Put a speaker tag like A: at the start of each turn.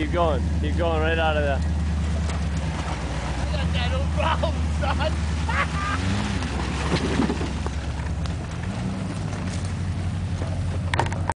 A: Keep going. Keep going right out of there.
B: I got that old problem, son.